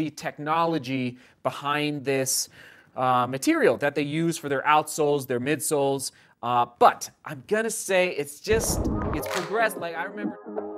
the technology behind this uh, material that they use for their outsoles, their midsoles. Uh, but I'm gonna say it's just it's progressed. Like I remember.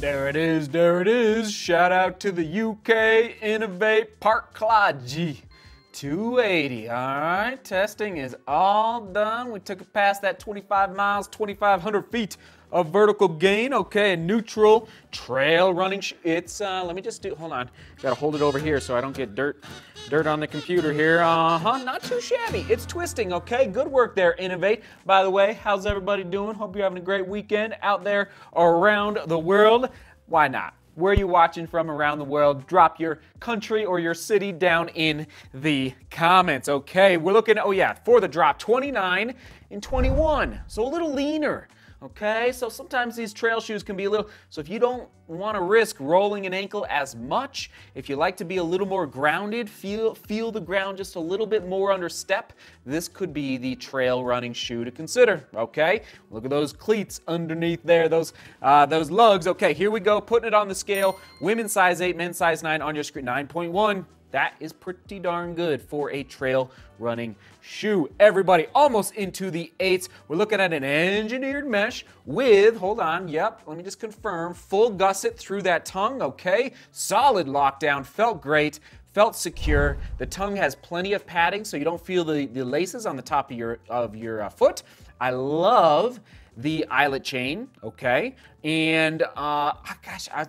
There it is, there it is. Shout out to the UK Inov-8 Park Claw G280. All right, testing is all done. We took it past that 25 miles, 2,500 feet of vertical gain. Okay, a neutral trail running. it's, uh, let me just do, hold on. Gotta hold it over here so I don't get dirt dirt on the computer here. Uh-huh, not too shabby. It's twisting, okay? Good work there, Inov-8. By the way, how's everybody doing? Hope you're having a great weekend out there around the world. Why not? Where are you watching from around the world? Drop your country or your city down in the comments. Okay, we're looking, oh yeah, for the drop, 29 and 21. So a little leaner. Okay, so sometimes these trail shoes can be a little, so if you don't want to risk rolling an ankle as much, if you like to be a little more grounded, feel, feel the ground just a little bit more under step, this could be the trail running shoe to consider. Okay, look at those cleats underneath there, those, uh, those lugs. Okay, here we go, putting it on the scale. Women's size 8, men's size 9 on your screen, 9.1. That is pretty darn good for a trail running shoe. Everybody almost into the eights. We're looking at an engineered mesh with, hold on, yep, let me just confirm, full gusset through that tongue, okay? Solid lockdown, felt great felt secure. The tongue has plenty of padding so you don't feel the, the laces on the top of your of your uh, foot. I love the eyelet chain, okay? And uh, gosh, I,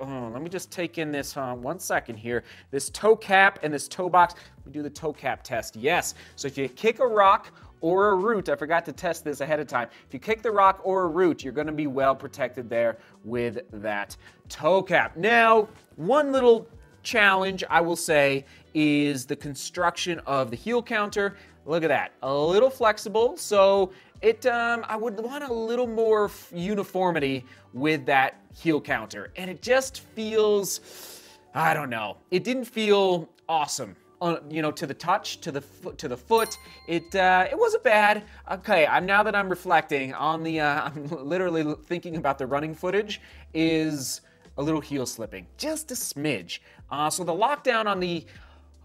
oh, let me just take in this uh, one second here. This toe cap and this toe box. We do the toe cap test. Yes. So if you kick a rock or a root, I forgot to test this ahead of time. If you kick the rock or a root, you're going to be well protected there with that toe cap. Now, one little challenge I will say is the construction of the heel counter. Look at that, a little flexible. So it, um, I would want a little more uniformity with that heel counter. And it just feels, I don't know, it didn't feel awesome. Uh, you know, to the touch, to the foot, to the foot, it uh, it wasn't bad. Okay, I'm now that I'm reflecting on the, uh, I'm literally thinking about the running footage, is a little heel slipping, just a smidge. Uh, so the lockdown on the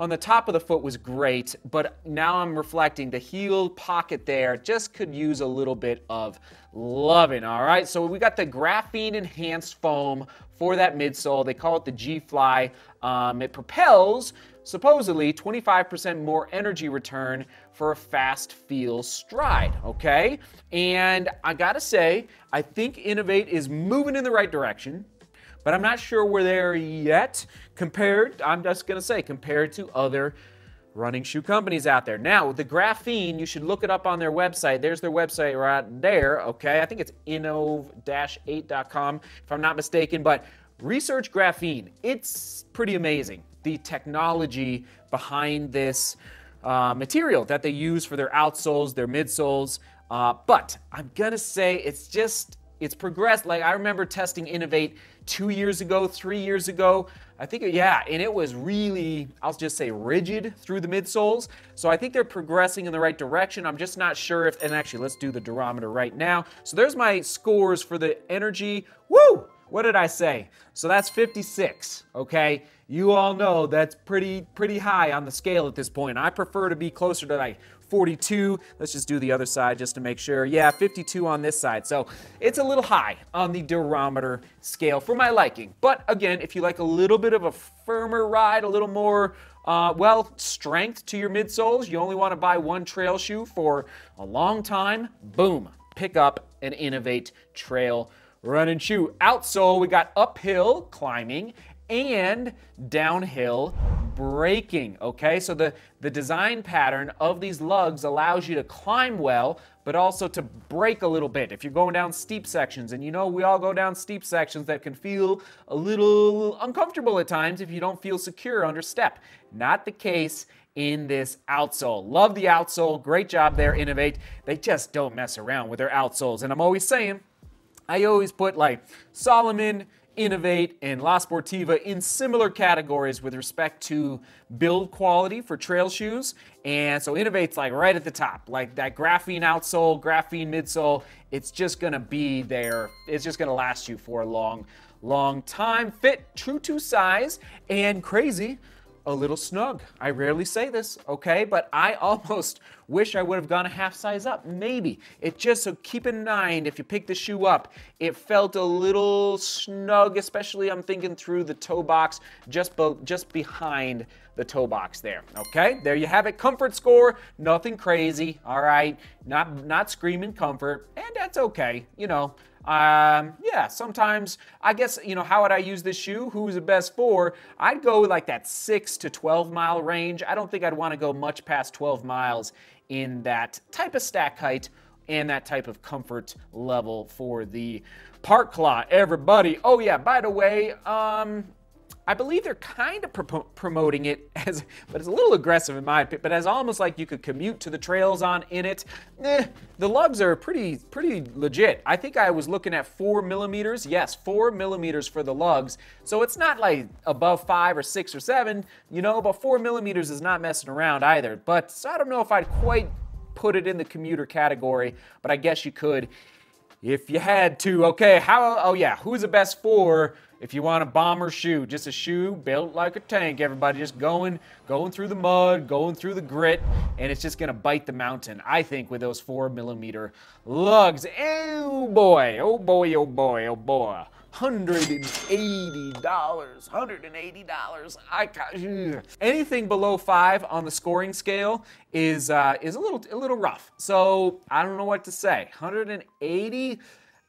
on the top of the foot was great, but now I'm reflecting the heel pocket there just could use a little bit of loving, all right? So we got the graphene enhanced foam for that midsole. They call it the G-Fly. Um, it propels supposedly 25% more energy return for a fast feel stride, okay? And I gotta say, I think Inov-8 is moving in the right direction but I'm not sure we're there yet compared, I'm just to say, compared to other running shoe companies out there. Now, the graphene, you should look it up on their website. There's their website right there, okay? I think it's innov-8.com if I'm not mistaken, but research graphene. It's pretty amazing. The technology behind this uh, material that they use for their outsoles, their midsoles. Uh, but I'm gonna say it's just it's progressed. Like I remember testing Inov-8 two years ago, three years ago. I think, yeah, and it was really, I'll just say rigid through the midsoles. So I think they're progressing in the right direction. I'm just not sure if, and actually, let's do the durometer right now. So there's my scores for the energy. Woo! What did I say? So that's 56, okay? You all know that's pretty pretty high on the scale at this point. I prefer to be closer to like 42. Let's just do the other side just to make sure. Yeah, 52 on this side. So it's a little high on the durometer scale for my liking. But again, if you like a little bit of a firmer ride, a little more uh, well, strength to your midsoles. You only want to buy one trail shoe for a long time. Boom, pick up an Inov-8 Trail running shoe. Outsole, we got uphill climbing and downhill braking, okay? So the, the design pattern of these lugs allows you to climb well, but also to brake a little bit. If you're going down steep sections, and you know we all go down steep sections that can feel a little uncomfortable at times if you don't feel secure under step. Not the case in this outsole. Love the outsole. Great job there, Inov-8. They just don't mess around with their outsoles. And I'm always saying, I always put like Salomon, Inov-8, and La Sportiva in similar categories with respect to build quality for trail shoes. And so Inov-8's like right at the top, like that graphene outsole, graphene midsole. It's just gonna be there. It's just gonna last you for a long, long time. Fit true to size and crazy a little snug. I rarely say this, okay? But I almost wish I would have gone a half size up. Maybe. It just, so keep in mind, if you pick the shoe up, it felt a little snug, especially I'm thinking through the toe box, just, be, just behind the toe box there, okay? There you have it. Comfort score, nothing crazy, all right? Not, not screaming comfort, and that's okay, you know. Um, yeah, sometimes I guess you know how would I use this shoe? Who's the best for? I'd go like that six to 12 mile range. I don't think I'd want to go much past 12 miles in that type of stack height and that type of comfort level for the Park Claw. Everybody. Oh yeah, by the way, um, I believe they're kind of pro- promoting it as, but it's a little aggressive in my opinion. But as almost like you could commute to the trails on in it. Eh, the lugs are pretty, pretty legit. I think I was looking at four millimeters. Yes, four millimeters for the lugs. So it's not like above five or six or seven, you know. But four millimeters is not messing around either. But so I don't know if I'd quite put it in the commuter category, but I guess you could if you had to. Okay, how? Oh yeah, who's the best for? If you want a bomber shoe, just a shoe built like a tank, everybody just going, going through the mud, going through the grit, and it's just gonna bite the mountain. I think with those four millimeter lugs. Oh boy, oh boy, oh boy, oh boy. $180. $180. I anything below five on the scoring scale is uh, is a little a little rough. So I don't know what to say. 180,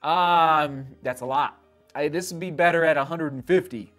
um, that's a lot. I, this would be better at 150.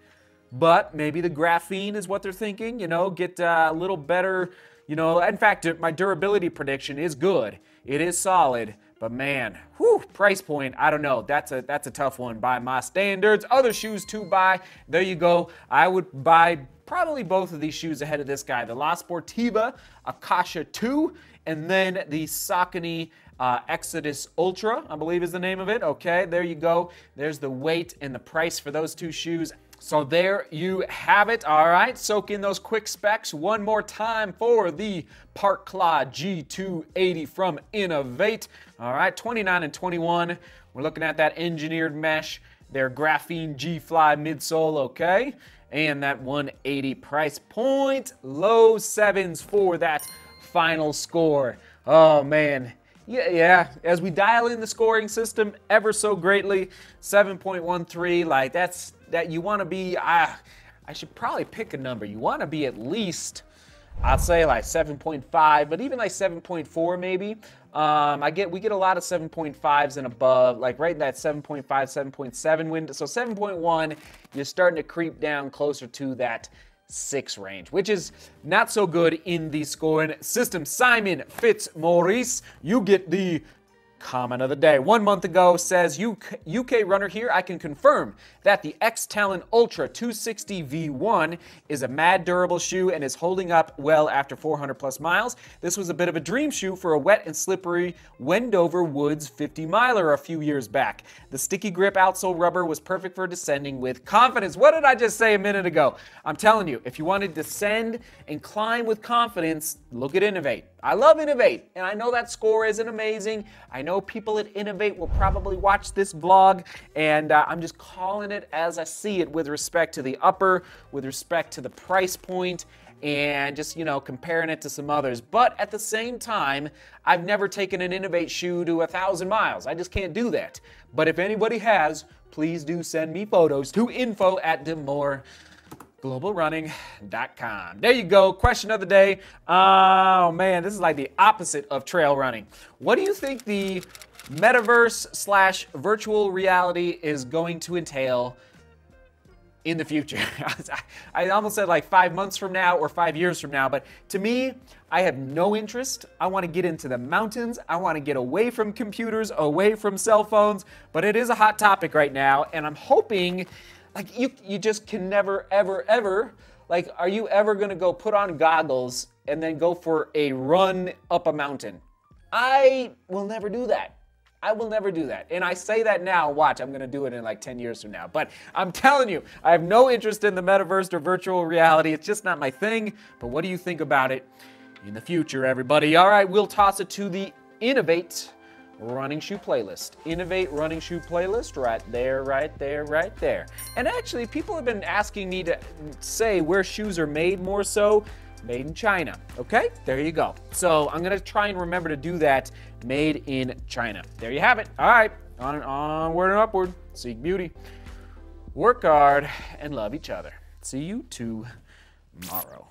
But maybe the graphene is what they're thinking, you know, get uh, a little better, you know. In fact, my durability prediction is good. It is solid. But man, whew, price point, I don't know. That's a that's a tough one by my standards. Other shoes to buy. There you go. I would buy probably both of these shoes ahead of this guy. The La Sportiva Akasha 2 and then the Saucony uh, Exodus Ultra, I believe is the name of it. Okay, there you go. There's the weight and the price for those two shoes. So there you have it. All right, soak in those quick specs one more time for the Park Claw G280 from Inov-8. All right, 29 and 21. We're looking at that engineered mesh, their graphene G-Fly midsole, okay? And that 180 price point. Low sevens for that final score. Oh man, yeah, yeah. As we dial in the scoring system ever so greatly, 7.13, like that's that you want to be. I, I should probably pick a number. You want to be at least, I'd say like 7.5, but even like 7.4 maybe. Um, I get we get a lot of 7.5s and above, like right in that 7.5, 7.7 window. So 7.1, you're starting to creep down closer to that six range, which is not so good in the scoring system. Simon Fitzmaurice, you get the comment of the day. One month ago says UK, runner here, I can confirm that the X Talon Ultra 260 V1 is a mad durable shoe and is holding up well after 400 plus miles. This was a bit of a dream shoe for a wet and slippery Wendover Woods 50 miler a few years back. The sticky grip outsole rubber was perfect for descending with confidence. What did I just say a minute ago? I'm telling you, if you want to descend and climb with confidence, look at Inov-8. I love Inov-8, and I know that score isn't amazing. I know people at Inov-8 will probably watch this vlog, and uh, I'm just calling it as I see it with respect to the upper, with respect to the price point, and just, you know, comparing it to some others. But at the same time, I've never taken an Inov-8 shoe to a thousand miles. I just can't do that. But if anybody has, please do send me photos to info at DeMoor globalrunning.com. There you go. Question of the day. Oh man, this is like the opposite of trail running. What do you think the metaverse slash virtual reality is going to entail in the future. I almost said like five months from now or five years from now, but to me, I have no interest. I want to get into the mountains. I want to get away from computers, away from cell phones, but it is a hot topic right now, and I'm hoping like you you just can never ever ever like are you ever going to go put on goggles and then go for a run up a mountain? I will never do that. I will never do that. And I say that now, watch, I'm going to do it in like 10 years from now. But I'm telling you, I have no interest in the metaverse or virtual reality. It's just not my thing. But what do you think about it in the future, everybody? All right, we'll toss it to the Inov-8 running shoe playlist. Inov-8 running shoe playlist right there, right there, right there. And actually, people have been asking me to say where shoes are made more so made in China. Okay, there you go. So I'm gonna try and remember to do that. Made in China. There you have it. All right, on and onward and upward. Seek beauty, work hard, and love each other. See you tomorrow.